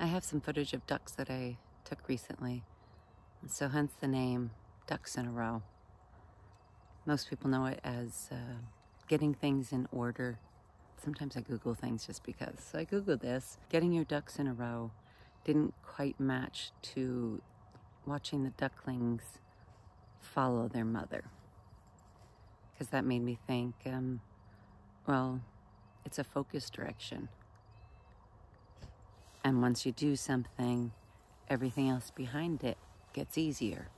I have some footage of ducks that I took recently, and so hence the name Ducks in a Row. Most people know it as uh, getting things in order. Sometimes I Google things just because. So I Googled this. Getting your ducks in a row didn't quite match to watching the ducklings follow their mother. Because that made me think, um, well, it's a focus direction. And once you do something, everything else behind it gets easier.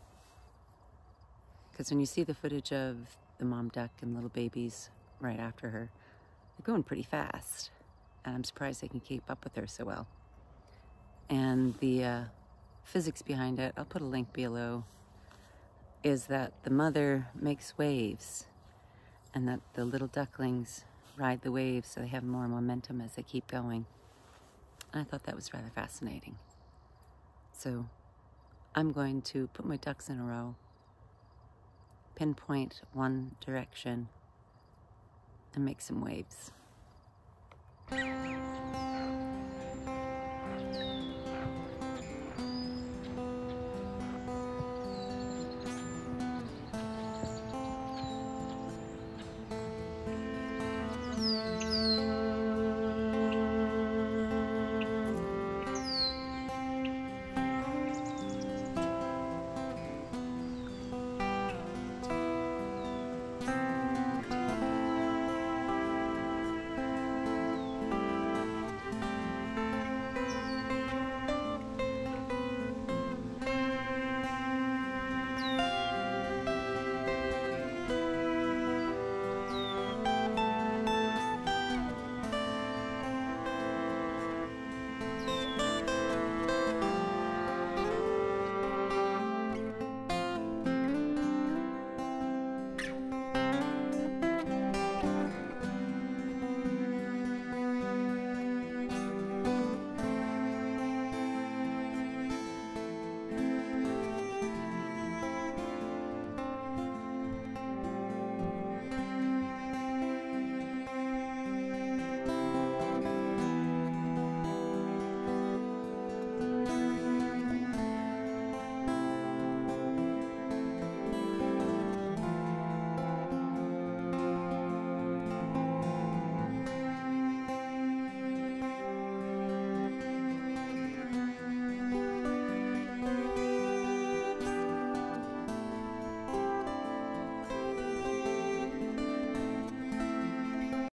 Because when you see the footage of the mom duck and little babies right after her, they're going pretty fast. And I'm surprised they can keep up with her so well. And the uh, physics behind it, I'll put a link below, is that the mother makes waves and that the little ducklings ride the waves so they have more momentum as they keep going. I thought that was rather fascinating. So I'm going to put my ducks in a row, pinpoint one direction, and make some waves.